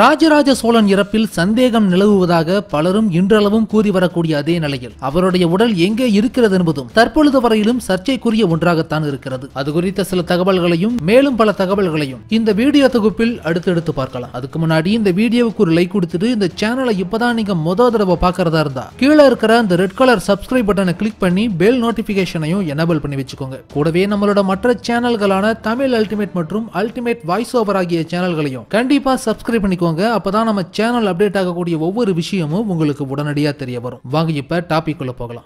ராஜராஜ சோழன் இறப்பில் சந்தேகம் நிலவுவதாக பலரும் இன்றளவும் கூறி வரக்கூடிய அதே நிலையில் அவருடைய உடல் எங்கே இருக்கிறது என்பதும் தற்பொழுது வரையிலும் சர்ச்சைக்குரிய ஒன்றாகத்தான் இருக்கிறது. அது குறித்த சில தகவல்களையும் மேலும் பல தகவல்களையும் இந்த வீடியோ தொகுப்பில் அடுத்தடுத்து பார்க்கலாம். அதுக்கு முன்னாடி இந்த வீடியோவுக்கு ஒரு லைக் கொடுத்துட்டு இந்த சேனலை இப்பதான் நீங்க முத தடவை பார்க்கறதா இருந்தா கீழே இருக்கிற அந்த ரெட் கலர் சப்ஸ்கிரைப் பட்டனை கிளிக் பண்ணி பெல் நோட்டிபிகேஷனையும் எனபிள் பண்ணி வச்சுக்கோங்க. கூடவே நம்மளோட மற்ற சேனல்களான தமிழ் அல்டிமேட் மற்றும் அல்டிமேட் வாய்ஸ் ஓவர் ஆகிய சேனல்களையும் கண்டிப்பா சப்ஸ்கிரைப் பண்ணிக்கோங்க. அப்பதான் நம்ம சேனல் அப்டேட் ஆகக்கூடிய ஒவ்வொரு விஷயமும் உங்களுக்கு உடனடியா தெரிய வரும். வாங்க இப்ப டாபிக் உள்ள போகலாம்.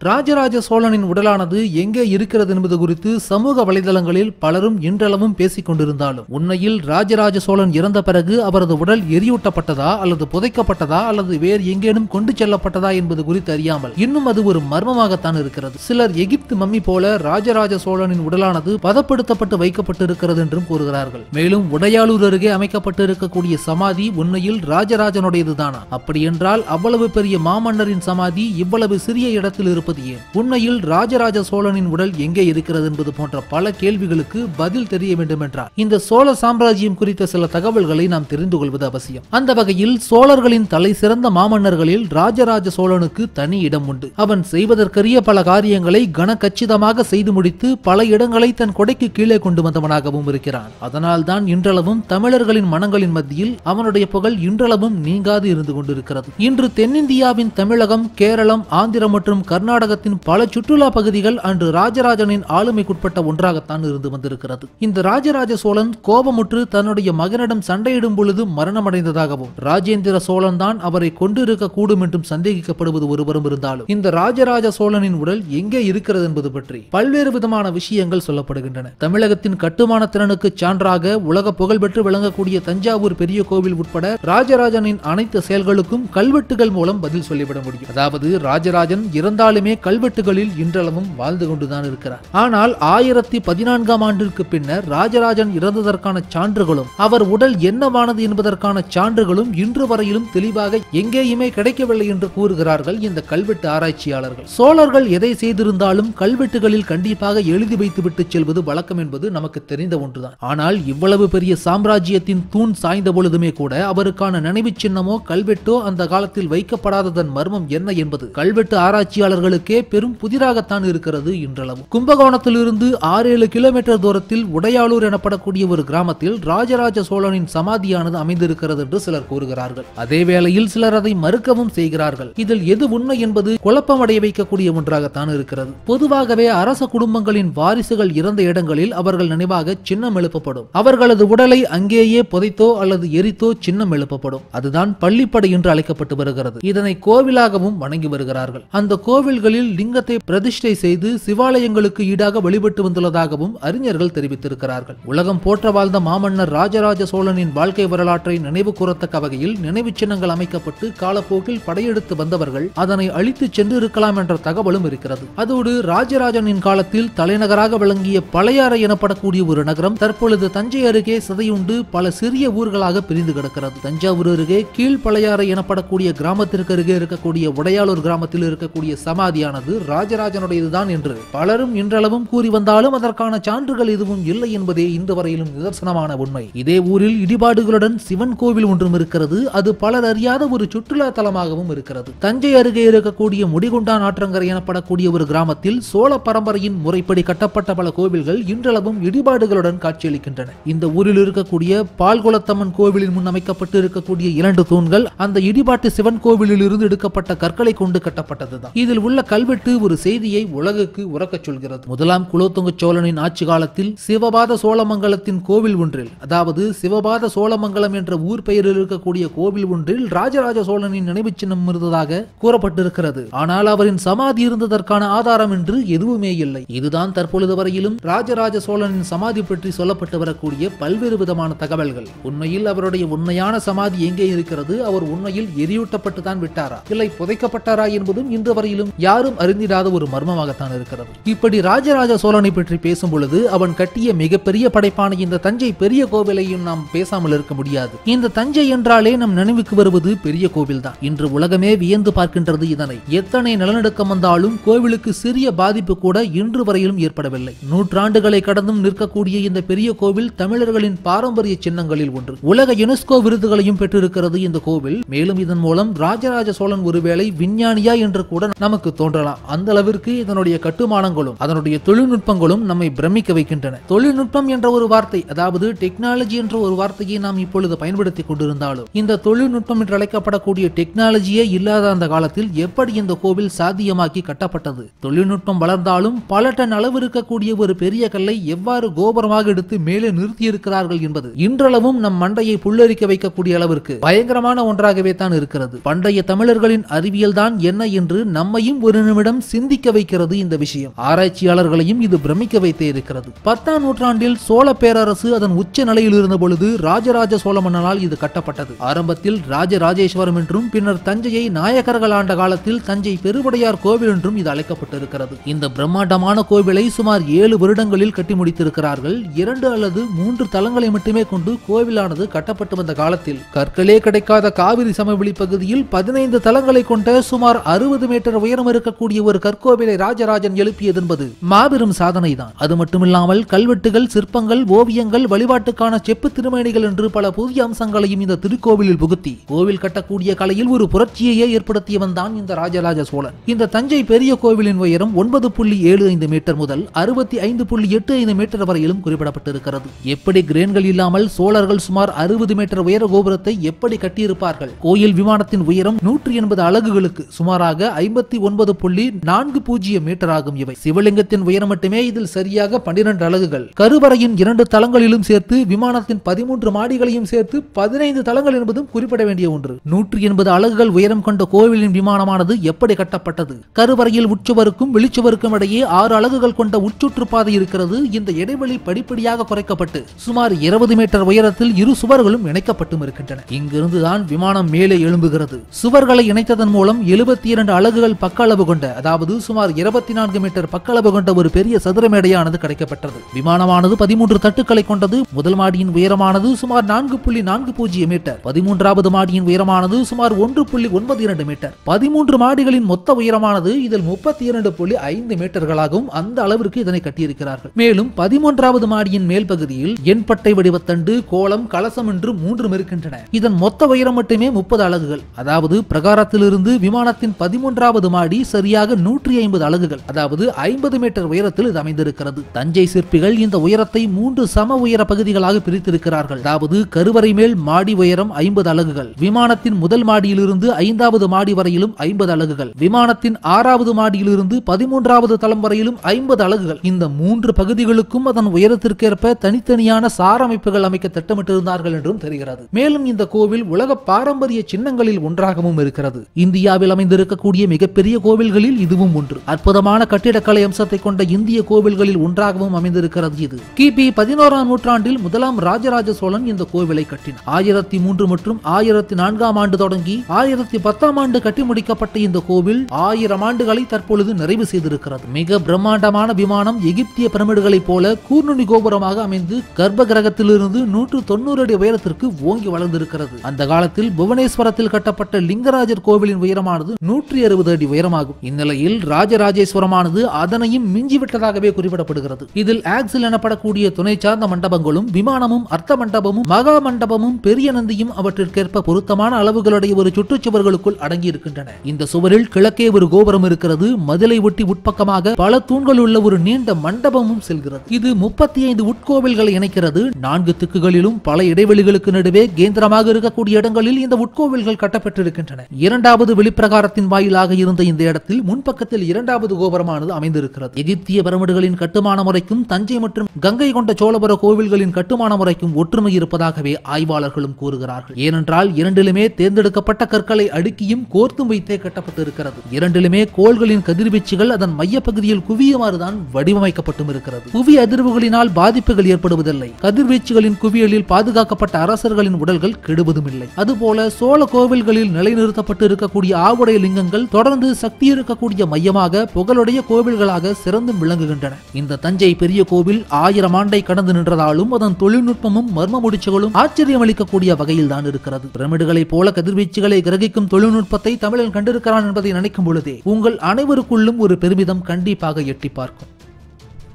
ராஜராஜ சோழனின் உடலானது எங்கே இருக்கிறது என்பது குறித்து சமூக வலைதளங்களில் பலரும் இன்றளவும் பேசிக் கொண்டிருந்தாலும் உண்மையில் ராஜராஜ சோழன் இறந்த பிறகு அவரது உடல் எரியூட்டப்பட்டதா அல்லது புதைக்கப்பட்டதா அல்லது வேறு எங்கேனும் கொண்டு செல்லப்பட்டதா என்பது குறித்து அறியாமல் இன்னும் அது ஒரு மர்மமாகத்தான் இருக்கிறது. சிலர் எகிப்து மம்மி போல ராஜராஜ சோழனின் உடலானது பதப்படுத்தப்பட்டு வைக்கப்பட்டிருக்கிறது என்றும் கூறுகிறார்கள். மேலும் உடையாளூர் அருகே அமைக்கப்பட்டு இருக்கக்கூடிய சமாதி உண்மையில் ராஜராஜனுடையதுதானா? அப்படியென்றால் அவ்வளவு பெரிய மாமன்னரின் சமாதி இவ்வளவு சிறிய இடத்தில் இருக்கும் இருப்பது ஏன் உண்மையில் ராஜராஜ சோழனின் உடல் எங்கே இருக்கிறது என்பது போன்ற பல கேள்விகளுக்கு பதில் தெரிய வேண்டும் என்றார் இந்த சோழ சாம்ராஜ்யம் குறித்த சில தகவல்களை நாம் தெரிந்து கொள்வது அவசியம். அந்த வகையில் சோழர்களின் தலை சிறந்த மாமன்னர்களில் ராஜராஜ சோழனுக்கு தனி இடம் உண்டு. அவன் செய்வதற்கரிய பல காரியங்களை கனக்கச்சிதமாக செய்து முடித்து பல இடங்களை தன் கொடைக்கு கீழே கொண்டு வந்தவனாகவும் இருக்கிறான். அதனால் தான் இன்றளவும் தமிழர்களின் மனங்களின் மத்தியில் அவனுடைய புகழ் இன்றளவும் நீங்காது இருந்து கொண்டிருக்கிறது. இன்று தென்னிந்தியாவின் தமிழகம் கேரளம் ஆந்திரம் மற்றும் கர்நாடக கர்நாடகத்தின் பல சுற்றுலா பகுதிகள் அன்று ராஜராஜனின் ஆளுமைக்குட்பட்ட ஒன்றாகத்தான் இருந்து வந்திருக்கிறது. இந்த ராஜராஜ சோழன் கோபமுற்று தன்னுடைய மகனிடம் சண்டையிடும் பொழுது மரணமடைந்ததாகவும் ராஜேந்திர சோழன் தான் அவரை கொண்டிருக்க கூடும் என்றும் சந்தேகிக்கப்படுவது ஒருவரும் இருந்தாலும் இந்த ராஜராஜ சோழனின் உடல் எங்கே இருக்கிறது என்பது பற்றி பல்வேறு விதமான விஷயங்கள் சொல்லப்படுகின்றன. தமிழகத்தின் கட்டுமான திறனுக்கு சான்றாக உலக புகழ்பெற்று விளங்கக்கூடிய தஞ்சாவூர் பெரிய கோவில் உட்பட ராஜராஜனின் அனைத்து செயல்களுக்கும் கல்வெட்டுகள் மூலம் பதில் சொல்லிவிட முடியும். அதாவது ராஜராஜன் இறந்தாலும் கல்வெட்டுகளில் இன்றளவும் வாழ்ந்து கொண்டுதான் இருக்கிறார். ஆனால் ஆயிரத்தி பதினான்காம் ஆண்டிற்கு பின்னர் ராஜராஜன் இறந்ததற்கான சான்றுகளும் அவர் உடல் என்னவானது என்பதற்கான சான்றுகளும் இன்று வரையிலும் தெளிவாக எங்கேயுமே கிடைக்கவில்லை என்று கூறுகிறார்கள் இந்த கல்வெட்டு ஆராய்ச்சியாளர்கள். சோழர்கள் எதை செய்திருந்தாலும் கல்வெட்டுகளில் கண்டிப்பாக எழுதி வைத்துவிட்டு செல்வது வழக்கம் என்பது நமக்கு தெரிந்த ஒன்றுதான். ஆனால் இவ்வளவு பெரிய சாம்ராஜ்யத்தின் தூண் சாய்ந்த பொழுதுமே கூட அவருக்கான நினைவு சின்னமோ கல்வெட்டோ அந்த காலத்தில் வைக்கப்படாததன் மர்மம் என்ன என்பது? கல்வெட்டு ஆராய்ச்சியாளர்கள் பெரும் புதிராகத்தான் இருக்கிறது இன்றளவு கும்பகோணத்திலிருந்து ஆறு ஏழு கிலோமீட்டர் தூரத்தில் உடையாளூர் எனப்படக்கூடிய ஒரு கிராமத்தில் ராஜராஜ சோழனின் சமாதியானது அமைந்திருக்கிறது என்று சிலர் கூறுகிறார்கள். அதே வேளையில் சிலர் அதை மறுக்கவும் செய்கிறார்கள். இதில் எது உண்மை என்பது குழப்பமடைய வைக்கக்கூடிய ஒன்றாகத்தான் இருக்கிறது. பொதுவாகவே அரச குடும்பங்களின் வாரிசுகள் இறந்த இடங்களில் அவர்கள் நினைவாக சின்னம் எழுப்பப்படும். அவர்களது உடலை அங்கேயே புதைத்தோ அல்லது எரித்தோ சின்னம் எழுப்பப்படும். அதுதான் பள்ளிப்படை என்று அழைக்கப்பட்டு வருகிறது. இதனை கோவிலாகவும் வணங்கி வருகிறார்கள். அந்த கோவில்கள் கோயில்களில் லிங்கத்தை பிரதிஷ்டை செய்து சிவாலயங்களுக்கு ஈடாக வழிபட்டு வந்துள்ளதாகவும் அறிஞர்கள் தெரிவித்திருக்கிறார்கள். உலகம் போற்ற வாழ்ந்த மாமன்னர் ராஜராஜ சோழனின் வாழ்க்கை வரலாற்றை நினைவு கூறத்தக்க வகையில் நினைவு சின்னங்கள் அமைக்கப்பட்டு காலப்போக்கில் படையெடுத்து வந்தவர்கள் அதனை அழித்து சென்று இருக்கலாம் என்ற தகவலும் இருக்கிறது. அதோடு ராஜராஜனின் காலத்தில் தலைநகராக விளங்கிய பழையாறை எனப்படக்கூடிய ஒரு நகரம் தற்பொழுது தஞ்சை அருகே சிதையுண்டு பல சிறிய ஊர்களாக பிரிந்து கிடக்கிறது. தஞ்சாவூர் அருகே கீழ்பழையாறை எனப்படக்கூடிய கிராமத்திற்கு அருகே இருக்கக்கூடிய உடையாளூர் கிராமத்தில் இருக்கக்கூடிய சமாதியானது ராஜராஜனுடையதுதான் என்று பலரும் இன்றளவும் கூறி வந்தாலும் அதற்கான சான்றுகள் எதுவும் இல்லை என்பதே இன்று வரையிலும் நிதர்சனமான உண்மை. இதே ஊரில் இடிபாடுகளுடன் சிவன் கோவில் ஒன்றும் இருக்கிறது. அது பலர் அறியாத ஒரு சுற்றுலா தலமாகவும் இருக்கிறது. தஞ்சை அருகே இருக்கக்கூடிய முடிகுண்டான் ஆற்றங்கரை எனப்படக்கூடிய ஒரு கிராமத்தில் சோழ பரம்பரையின் முறைப்படி கட்டப்பட்ட பல கோவில்கள் இன்றளவும் இடிபாடுகளுடன் காட்சியளிக்கின்றன. இந்த ஊரில் இருக்கக்கூடிய பால்குளத்தம்மன் கோவிலின் முன் அமைக்கப்பட்டு இருக்கக்கூடிய இரண்டு தூண்கள் அந்த இடிபாட்டு சிவன் கோவிலில் இருந்து எடுக்கப்பட்ட கற்களை கொண்டு கட்டப்பட்டதுதான். இதில் உள்ள கல்வெட்டு ஒரு செய்தியை உலகுக்கு உறக்கச் சொல்கிறது. முதலாம் குலோத்துங்க சோழனின் ஆட்சி காலத்தில் சிவபாத சோழமங்கலத்தின் கோவில் ஒன்றில் அதாவது சிவபாத சோழமங்கலம் என்ற ஊர் பெயரில் இருக்கக்கூடிய கோவில் ஒன்றில் ராஜராஜ சோழனின் நினைவு சின்னம் இருந்ததாக கூறப்பட்டிருக்கிறது. ஆனால் அவரின் சமாதி இருந்ததற்கான ஆதாரம் என்று எதுவுமே இல்லை. இதுதான் தற்பொழுது வரையிலும் ராஜராஜ சோழனின் சமாதி பற்றி சொல்லப்பட்டு வரக்கூடிய பல்வேறு விதமான தகவல்கள். உண்மையில் அவருடைய உண்மையான சமாதி எங்கே இருக்கிறது? அவர் உண்மையில் எரியூட்டப்பட்டு தான் விட்டாரா? இல்லை புதைக்கப்பட்டாரா என்பதும் இன்று வரையிலும் யார் யாரும் அறிந்திடாத ஒரு மர்மமாகத்தான் இருக்கிறது. இப்படி ராஜராஜ சோழனை பற்றி பேசும் பொழுது அவன் கட்டிய மிகப்பெரிய படைப்பான இந்த தஞ்சை பெரிய கோவிலையும் நாம் பேசாமல் இருக்க முடியாது. இந்த தஞ்சை என்றாலே நம் நினைவுக்கு வருவது பெரிய கோவில் தான் இன்று உலகமே வியந்து பார்க்கின்றது இதனை. எத்தனை நிலநடுக்கம் வந்தாலும் கோவிலுக்கு சிறிய பாதிப்பு கூட இன்று வரையிலும் ஏற்படவில்லை. நூற்றாண்டுகளை கடந்தும் நிற்கக்கூடிய இந்த பெரிய கோவில் தமிழர்களின் பாரம்பரிய சின்னங்களில் ஒன்று. உலக யுனெஸ்கோ விருதுகளையும் பெற்றிருக்கிறது இந்த கோவில். மேலும் இதன் மூலம் ராஜராஜ சோழன் ஒருவேளை விஞ்ஞானியா என்று கூட நமக்கு தோன்றலாம். அந்த அளவிற்கு இதனுடைய கட்டுமானங்களும் அதனுடைய தொழில்நுட்பங்களும் நம்மை பிரமிக்க வைக்கின்றன. தொழில்நுட்பம் என்ற ஒரு வார்த்தை அதாவது டெக்னாலஜி என்ற ஒரு வார்த்தையை நாம் இப்பொழுது பயன்படுத்தி கொண்டிருந்தாலும் இந்த தொழில்நுட்பம் என்று அழைக்கப்படக்கூடிய டெக்னாலஜியே இல்லாத அந்த காலத்தில் எப்படி இந்த கோவில் சாத்தியமாக்கி கட்டப்பட்டது? தொழில்நுட்பம் வளர்ந்தாலும் பல டன் அளவு இருக்கக்கூடிய ஒரு பெரிய கல்லை எவ்வாறு கோபுரமாக எடுத்து மேலே நிறுத்தி இருக்கிறார்கள் என்பது இன்றளவும் நம் மண்டையை புல்லரிக்க வைக்கக்கூடிய அளவிற்கு பயங்கரமான ஒன்றாகவே தான் இருக்கிறது. பண்டைய தமிழர்களின் அறிவியல் தான் என்ன என்று நம்மையும் ஒரு நிமிடம் சிந்திக்க வைக்கிறது இந்த விஷயம். ஆராய்ச்சியாளர்களையும் இது பிரமிக்க வைத்தே இருக்கிறது. பத்தாம் நூற்றாண்டில் சோழ பேரரசு அதன் உச்ச நிலையில் இருந்த பொழுது ராஜராஜ சோழ மன்னனால் இது கட்டப்பட்டது. ஆரம்பத்தில் ராஜராஜேஸ்வரம் என்றும் பின்னர் தஞ்சையை நாயக்கர்கள் ஆண்ட காலத்தில் தஞ்சை பெருவுடையார் கோவில் என்றும் இது அழைக்கப்பட்டிருக்கிறது. இந்த பிரம்மாண்டமான கோவிலை சுமார் ஏழு வருடங்களில் கட்டி முடித்திருக்கிறார்கள். இரண்டு அல்லது மூன்று தலங்களை மட்டுமே கொண்டு கோவிலானது கட்டப்பட்டு வந்த காலத்தில். கற்களே கிடைக்காத காவிரி சமவெளி பகுதியில் பதினைந்து தலங்களை கொண்ட சுமார் அறுபது மீட்டர் உயரம் இருக்கக்கூடிய ஒரு கற்கோவிலை ராஜராஜன் எழுப்பியது என்பது மாபெரும் சாதனைதான். அது மட்டுமில்லாமல் கல்வெட்டுகள் சிற்பங்கள் ஓவியங்கள் வழிபாட்டுக்கான செப்பு திருமேனிகள் என்று பல புதிய அம்சங்களையும் இந்த திருக்கோவிலில் புகுத்தி கோவில் கட்டக்கூடிய கலையில் ஒரு புரட்சியையே ஏற்படுத்தியவன் தான் இந்த ராஜராஜ சோழன். இந்த தஞ்சை பெரிய கோவிலின் உயரம் ஒன்பது புள்ளி ஏழு ஐந்து மீட்டர் முதல் அறுபத்தி ஐந்து புள்ளி எட்டு ஐந்து மீட்டர் வரையிலும் குறிப்பிடப்பட்டிருக்கிறது. எப்படி கிரேன்கள் இல்லாமல் சோழர்கள் சுமார் அறுபது மீட்டர் உயர கோபுரத்தை எப்படி கட்டியிருப்பார்கள்? கோயில் விமானத்தின் உயரம் நூற்றி எண்பது அலகுகளுக்கு சுமாராக ஐம்பத்தி ஒன்பது புள்ளி நான்கு பூஜ்ஜியம் மீட்டர் ஆகும் இவை. சிவலிங்கத்தின் உயரம் மட்டுமே இதில் சரியாக பன்னிரண்டு அலகுகள். கருவறையின் இரண்டு தளங்களிலும் சேர்த்து விமானத்தின் பதிமூன்று மாடிகளையும் சேர்த்து பதினைந்து தளங்கள் என்பதும் குறிப்பிட வேண்டிய ஒன்று. நூற்றி எண்பது அலகுகள் உயரம் கொண்ட கோவிலின் விமானமானது எப்படி கட்டப்பட்டது? கருவறையில் உட்சுவருக்கும் வெளிச்சுவருக்கும் இடையே ஆறு அலகுகள் கொண்ட உட்சுற்று பாதை இருக்கிறது. இந்த இடைவெளி படிப்படியாக குறைக்கப்பட்டு சுமார் இருபது மீட்டர் உயரத்தில் இரு சுவர்களும் இணைக்கப்பட்டும் இருக்கின்றன. இங்கிருந்துதான் விமானம் மேலே எழும்புகிறது. சுவர்களை இணைத்ததன் மூலம் எழுபத்தி இரண்டு அலகுகள் பக்க பக்களவு கொண்ட அதாவது சுமார் இருபத்தி நான்கு மீட்டர் பக்களவு கொண்ட ஒரு பெரிய சதுர மேடையானது கிடைக்கப்பட்டது. விமானமானது பதிமூன்று தட்டுக்களை கொண்டது முதல் மாடியின் உயரமானது சுமார் நான்கு புள்ளி நான்கு பூஜ்ஜியம் மீட்டர் பதிமூன்றாவது மாடியின் உயரமானது சுமார் ஒன்று புள்ளி ஒன்பது இரண்டு மீட்டர். பதிமூன்று மாடிகளின் மொத்த உயரமானது இதில் முப்பத்தி இரண்டு புள்ளி ஐந்து மீட்டர்களாகவும் அந்த அளவிற்கு இதனை கட்டியிருக்கிறார்கள். மேலும் பதிமூன்றாவது மாடியின் மேல் பகுதியில் எண்பட்டை வடிவத்தண்டு கோலம் கலசம் என்று மூன்றும் இருக்கின்றன இதன் மொத்த உயரம் மட்டுமே முப்பது அலகுகள். அதாவது பிரகாரத்திலிருந்து விமானத்தின் பதிமூன்றாவது மாடி சரியாக நூற்றி ஐம்பது அலகுகள் அதாவது ஐம்பது மீட்டர் உயரத்தில் இது அமைந்திருக்கிறது. தஞ்சை சிற்பிகள் இந்த உயரத்தை மூன்று சம உயர பகுதிகளாக பிரித்திருக்கிறார்கள். அதாவது கருவறை மேல் மாடி உயரம் ஐம்பது அலகுகள் விமானத்தின் முதல் மாடியிலிருந்து ஐந்தாவது மாடி வரையிலும் ஐம்பது அலகுகள் விமானத்தின் ஆறாவது மாடியிலிருந்து பதிமூன்றாவது தளம் வரையிலும் ஐம்பது அலகுகள். இந்த மூன்று பகுதிகளுக்கும் அதன் உயரத்திற்கேற்ப தனித்தனியான சாரமைப்புகள் அமைக்க திட்டமிட்டிருந்தார்கள் என்றும் தெரிகிறது. மேலும் இந்த கோவில் உலக பாரம்பரிய சின்னங்களில் ஒன்றாகவும் இருக்கிறது. இந்தியாவில் அமைந்திருக்கக்கூடிய மிகப்பெரிய கோவில் கோவில்களில் இதுவும் ஒன்று. அற்புதமான கட்டிடக்கலை அம்சத்தை கொண்ட இந்திய கோவில்களில் ஒன்றாகவும் அமைந்திருக்கிறது இது. கிபி பதினோராம் நூற்றாண்டில் முதலாம் ராஜராஜ சோழன் இந்த கோவிலை கட்டினார். ஆயிரத்தி மூன்று மற்றும் ஆயிரத்தி நான்காம் ஆண்டு தொடங்கி ஆயிரத்தி பத்தாம் ஆண்டு கட்டி முடிக்கப்பட்ட இந்த கோவில் ஆயிரம் ஆண்டுகளை தற்பொழுது நிறைவு செய்திருக்கிறது. மிக பிரம்மாண்டமான விமானம் எகிப்திய பிரமிடுகளைப் போல கூர்நுனி கோபுரமாக அமைந்து கர்ப்ப கிரகத்திலிருந்து நூற்று தொண்ணூறு அடி உயரத்திற்கு ஓங்கி வளர்ந்திருக்கிறது. அந்த காலத்தில் புவனேஸ்வரத்தில் கட்டப்பட்ட லிங்கராஜர் கோவிலின் உயரமானது நூற்றி அறுபது அடி உயரமாக ஆகும். இந்நிலையில் ராஜராஜேஸ்வரமானது அதனையும் மிஞ்சிவிட்டதாகவே குறிப்பிடப்படுகிறது. இதில் ஆக்சில் எனப்படக்கூடிய துணை சார்ந்த மண்டபங்களும் விமானமும் அர்த்த மண்டபமும் மகா மண்டபமும் பெரிய நந்தியும் அவற்றிற்கேற்ப பொருத்தமான அளவுகளுடைய ஒரு சுற்றுச்சுவர்களுக்குள் அடங்கி இருக்கின்றன இந்த சுவரில் கிழக்கே ஒரு கோபுரம் இருக்கிறது. மதிலை ஒட்டி உட்பக்கமாக பல தூண்கள் உள்ள ஒரு நீண்ட மண்டபமும் செல்கிறது. இது முப்பத்தி ஐந்து உட்கோவில்களை இணைக்கிறது. நான்கு திக்குகளிலும் பல இடைவெளிகளுக்கு நடுவே கேந்திரமாக இருக்கக்கூடிய இடங்களில் இந்த உட்கோவில்கள் கட்டப்பட்டிருக்கின்றன. இரண்டாவது வெளிப்பிரகாரத்தின் வாயிலாக இருந்த இந்த இடத்தில் முன்பக்கத்தில் இரண்டாவது கோபுரமானது அமைந்திருக்கிறது. எகிப்திய பிரமிடுகளின் கட்டுமான முறைக்கும் தஞ்சை மற்றும் கங்கை கொண்ட சோழபுர கோவில்களின் கட்டுமான முறைக்கும் ஒற்றுமை இருப்பதாகவே ஆய்வாளர்களும் கூறுகிறார்கள். ஏனென்றால் இரண்டிலுமே தேர்ந்தெடுக்கப்பட்ட கற்களை அடுக்கியும் கோர்த்தும் வைத்தே கட்டப்பட்டிருக்கிறது. இரண்டிலுமே கோள்களின் கதிர்வீச்சுகள் அதன் மையப்பகுதியில் குவியுமாறுதான் வடிவமைக்கப்பட்டும் இருக்கிறது. புவி அதிர்வுகளினால் பாதிப்புகள் ஏற்படுவதில்லை. கதிர்வீச்சுகளின் குவியலில் பாதுகாக்கப்பட்ட அரசர்களின் உடல்கள் கெடுவதும் இல்லை அதுபோல சோழ கோவில்களில் நிலைநிறுத்தப்பட்டு இருக்கக்கூடிய ஆவுடைய லிங்கங்கள் தொடர்ந்து சக்தி சக்தி இருக்கக்கூடிய மையமாக புகழுடைய கோவில்களாக சிறந்து விளங்குகின்றன. இந்த தஞ்சை பெரிய கோவில் ஆயிரம் ஆண்டை கடந்து நின்றதாலும் அதன் தொழில்நுட்பமும் மர்ம முடிச்சுகளும் ஆச்சரியம் அளிக்கக்கூடிய வகையில் தான் இருக்கிறது. பிரமிடுகளைப் போல கதிர்வீச்சுகளை கிரகிக்கும் தொழில்நுட்பத்தை தமிழன் கண்டிருக்கிறான் என்பதை நினைக்கும் பொழுதே உங்கள் அனைவருக்குள்ளும் ஒரு பெருமிதம் கண்டிப்பாக எட்டி பார்க்கும்.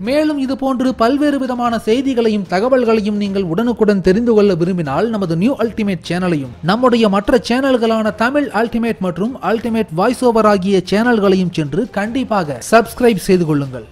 மேலும் இது போன்று பல்வேறு விதமான செய்திகளையும் தகவல்களையும் நீங்கள் உடனுக்குடன் தெரிந்து கொள்ள விரும்பினால் நமது நியூ அல்டிமேட் சேனலையும் நம்முடைய மற்ற சேனல்களான தமிழ் அல்டிமேட் மற்றும் அல்டிமேட் வாய்ஸ் ஓவர் ஆகிய சேனல்களையும் சென்று கண்டிப்பாக சப்ஸ்கிரைப் செய்து கொள்ளுங்கள்.